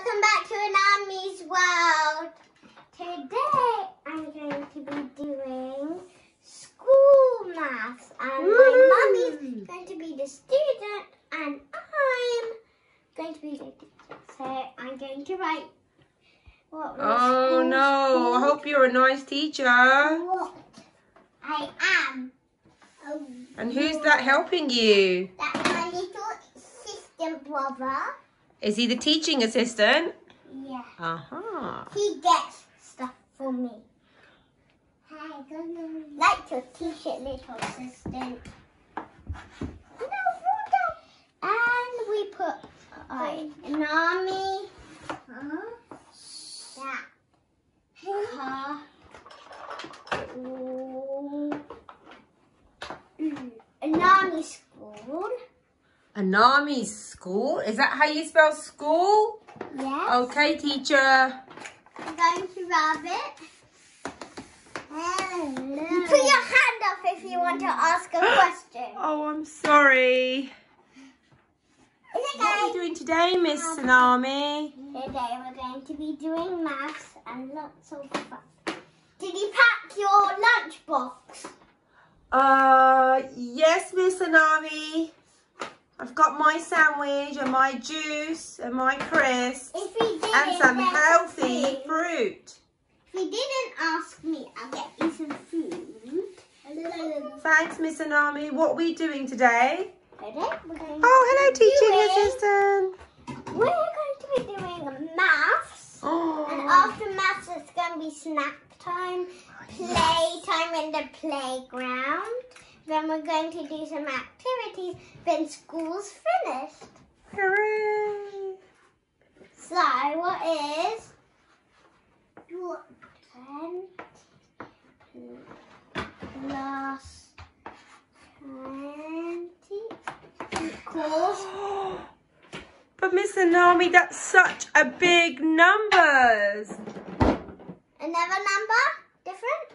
welcome back to Anami's world. Today I'm going to be doing school maths and my mummy's going to be the student and I'm going to be the teacher. So I'm going to write what Oh no, I hope you're a nice teacher. what I am. Oh, And who's that helping you? That's my little sister brother. Is he the teaching assistant? Yeah. Uh-huh. He gets stuff for me. I go like your t-shirt, little assistant. No, and we put uh, Anami. That. Car. Mm. Anami school. Anami school? Is that how you spell school? Yeah. Okay, teacher. I'm going to rub it. You put your hand up if you want to ask a question. Oh, I'm sorry. It's What are you okay. doing today, Miss Anami? Today we're going to be doing maths and lots of fun. Did you pack your lunchbox? Uh, yes, Miss Anami. I've got my sandwich and my juice and my crisps If you didn't, and some healthy food. fruit. If you didn't ask me, I'll get you some food. Thanks, Miss Anami. What are we doing today? Today we're going Oh, hello, teaching assistant. doing- We're going to be doing maths. Oh. And Oh, after maths, it's going to be snack time, ah, play time in the playground. Then we're going to do some activities. when school's finished. hooray. So, what is what, 10 plus 20 equals But Miss Anami, that's such a big numbers. another number? Different?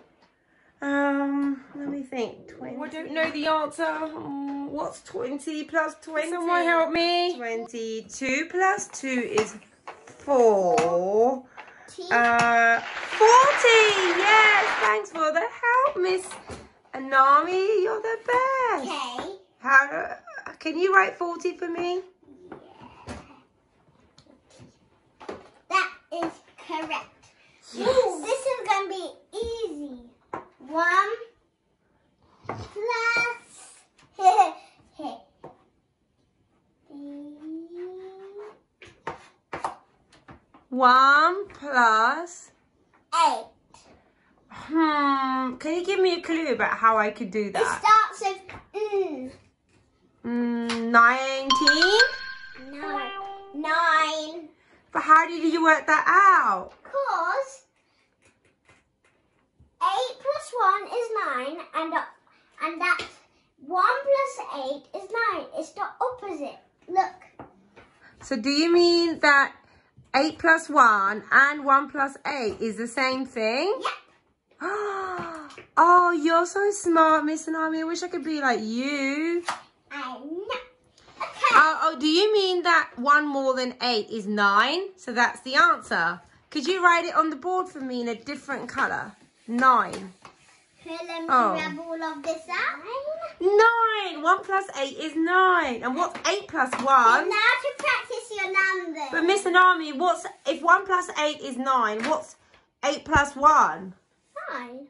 Um, let me think. 20. I don't know the answer. Um, what's 20 plus 20? Someone help me. 22 plus 2 is 4. Uh, 40! Yes, thanks for the help, Miss Anami. You're the best. K. How, can you write 40 for me? That is correct. Ooh, this is going to be easy. One plus. One. Eight. Hmm. Can you give me a clue about how I could do that? It starts with mm. Mm, 19? No. Nine. But how did you work that out? Cause eight plus one is nine, and and that one plus eight is nine. It's the opposite. Look. So do you mean that 8 plus 1 and 1 plus 8 is the same thing? Yep. Oh, you're so smart, Miss Anami. I wish I could be like you. I know. Okay. Oh, oh, do you mean that 1 more than 8 is 9? So that's the answer. Could you write it on the board for me in a different colour? 9. Let me Oh. grab all of this out. 9! 1 plus 8 is 9. And what's 8 plus 1? Now to practice your numbers. But Miss Anami, what's if 1 plus 8 is 9, what's 8 plus 1? Nine.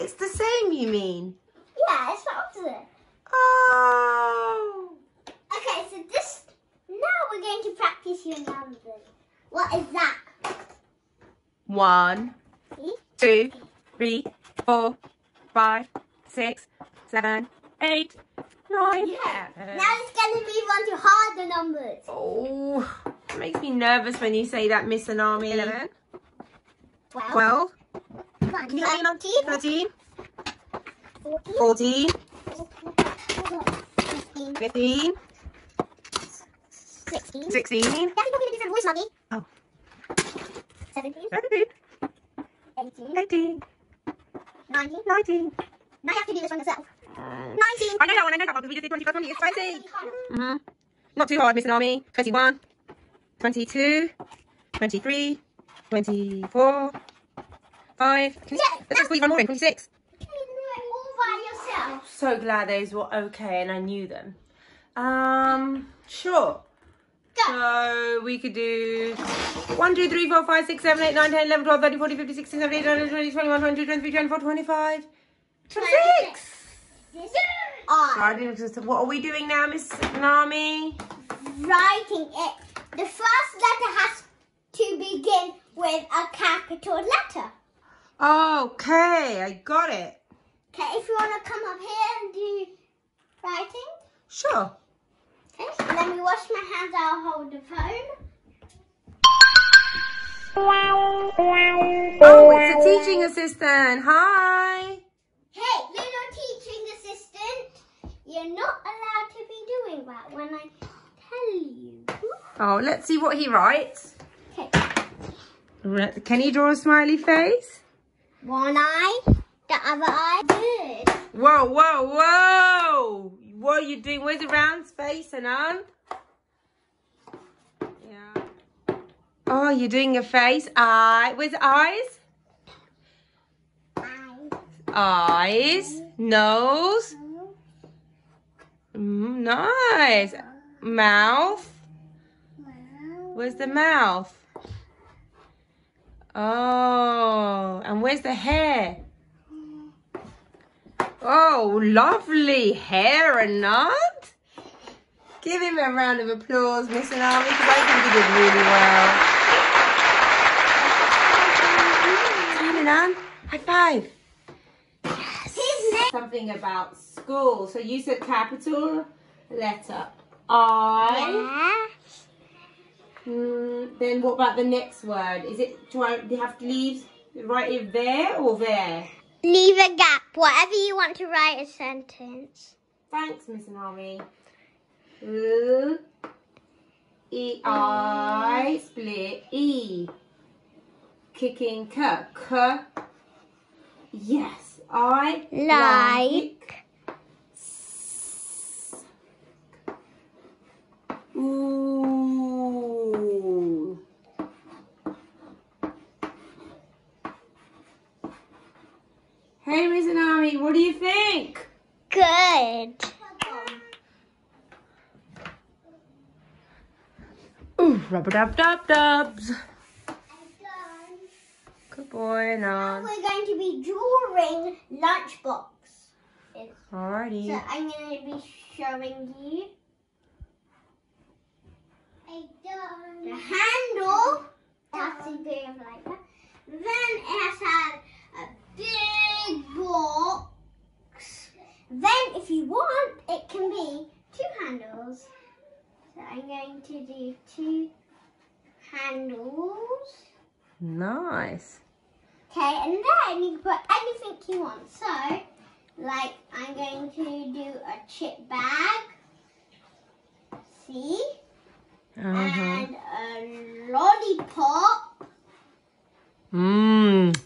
It's the same, you mean? Yeah, it's the opposite. Oh! Okay, so this. Now we're going to practice your numbers. What is that? One, two, three, four, five, six, seven, eight, nine. Yeah. Uh, now it's going to move on to harder numbers. Oh, it makes me nervous when you say that, Miss Anami. 11, Twelve. 12, One, can you let me know? 13, 14, 14, 15, 15, 16. 16, Daddy, talking a different voice, Mummy. Oh. 17, 17, 18, 18, 19. 19. Now you have to do this one yourself. 19. I know that one, I know that one, we just did 20 plus 20 is 20. Mm-hmm. Not too hard, Miss Anami. 21, 22, 23, 24, 5. Can you, Yeah, let's just squeeze one more in. 26. Can you do it all by yourself? So glad those were okay and I knew them. Um, sure. So we could do 1, 2, 3, 4, 5, 6, 7, 8, 9, 10, 11, 12, 13, 14, 15, 16, 17, 18, 19, 20, 21, 22, 23, 24, 25, 26. This So are I didn't just, what are we doing now, Miss Nami? writing it. The first letter has to begin with a capital letter. Okay, I got it. Okay, if you want to come up here and do writing. Sure. Okay, and then we wash my hands, I'll hold the phone. Oh, it's a teaching assistant. Hi. Hey, little teaching assistant, you're not allowed to be doing that when I tell you. Oh, let's see what he writes. Okay, Can he draw a smiley face? one eye, the other eye. Good. Whoa, whoa, whoa! What are you doing? Where's the round space, Anand? Yeah. Oh, you're doing a face. Eye. Where's eyes? Eye. Eyes. Nose. Mm, nice. Mouth. Where's the mouth? Oh, and where's the hair? Oh, lovely hair, Anand. Give him a round of applause, Miss Anami, because I think he did really well. Anand, high five. Name. Something about school. So you said capital letter I. Mm, then what about the next word? Is it, do I do have to leave, write it there or there? Leave a gap, whatever you want to write a sentence. Thanks, Miss Anami. L, E, I, split, E. Kicking, K, K. Yes, I Like. S. Ooh. Hey, Miss Anami, what do you think? Good. Ooh, rubber dub dub dubs. Good boy, Now we're going to be drawing lunchbox. So Alrighty. I'm going to be showing you the handle. It has to be like that. Then it has have a big box. Then, if you want, it can be two handles. So I'm going to do two handles. Nice. Okay, and then you can put anything you want. So, like, I'm going to do a chip bag. See? Uh-huh. And a lollipop. Mmm.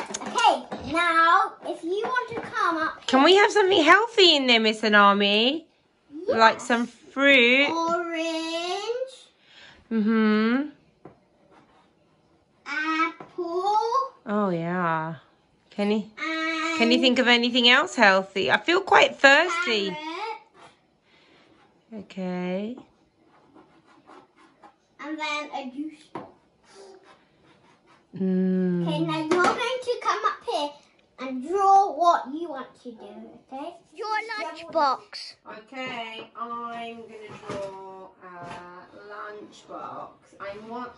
Okay, now, if you want to come up Can we have something healthy in there, Miss Anami? here, Like some fruit. orange, Mm-hmm. apple, Oh, yeah. Can you, and can you think of anything else healthy? I feel quite thirsty. carrot, Okay. and then a juice box. Okay, Mm. now you're going to come up here and draw what you to do, okay? Your lunchbox. Okay, I'm gonna draw a lunchbox. I want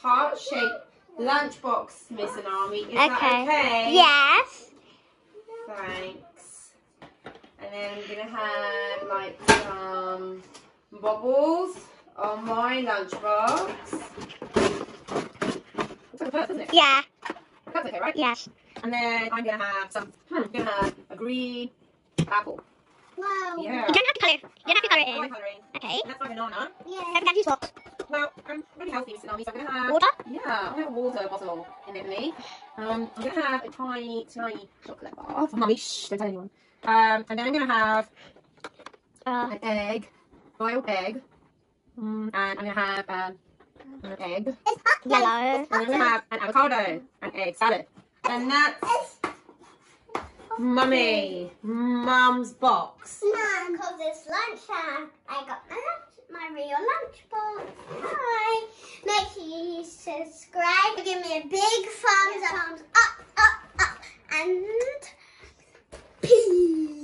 heart-shaped lunchbox, Miss Anami. Is that okay? Yes. Thanks. And then I'm gonna have like some bubbles on my lunchbox. Looks like a purse, doesn't it? Yeah. That's okay, right? Yes. And then I'm gonna have some. Hmm, I'm gonna have a green apple. Wow. Yeah. You don't have to colour. You don't have to colour it I'm in. colouring. Okay. And that's my banana. Yeah. Have a juice box. Well, I'm really healthy, so I'm gonna have Water. Yeah, I have a water bottle in there for me. Um, I'm gonna have a tiny, tiny chocolate bar for mummy. Shh, don't tell anyone. Um, and then I'm gonna have Uh, an egg, boiled egg, Mm, and I'm going to have um, an egg. It's hot yellow. I'm going to have an avocado, an egg salad. And that's Mummy, Mum's box. Mum, because it's lunchtime. I got my lunch, my real lunch box. Hi. Make sure you subscribe. Give me a big thumbs up, thumbs up, up, up. And peace.